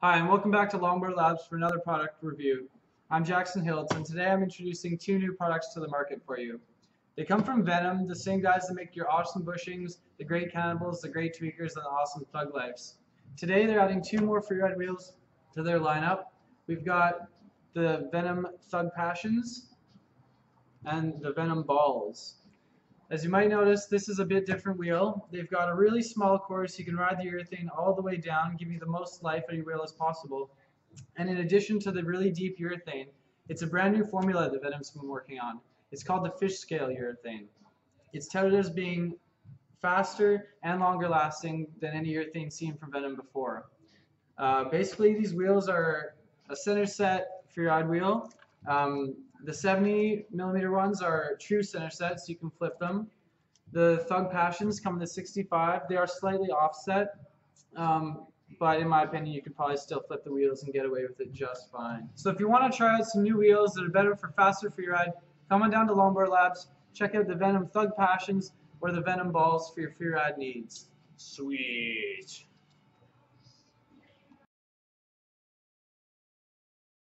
Hi, and welcome back to Longboard Labs for another product review. I'm Jackson Hiltz, and today I'm introducing two new products to the market for you. They come from Venom, the same guys that make your awesome bushings, the great cannibals, the great tweakers, and the awesome thug lives. Today they're adding two more freeride wheels to their lineup. We've got the Venom Thug Passions and the Venom Balls. As you might notice, this is a bit different wheel. They've got a really small cores. You can ride the urethane all the way down, give you the most life out of your wheel as possible. And in addition to the really deep urethane, it's a brand new formula that Venom's been working on. It's called the fish scale urethane. It's touted as being faster and longer lasting than any urethane seen from Venom before. Uh, basically, these wheels are a center set for your ride wheel. Um, the 70 millimeter ones are true center sets. You can flip them. The Thug Passions come in the 65. They are slightly offset, um, but in my opinion, you could probably still flip the wheels and get away with it just fine. So if you want to try out some new wheels that are better for faster free ride, come on down to Longboard Labs. Check out the Venom Thug Passions or the Venom Balls for your free ride needs. Sweet.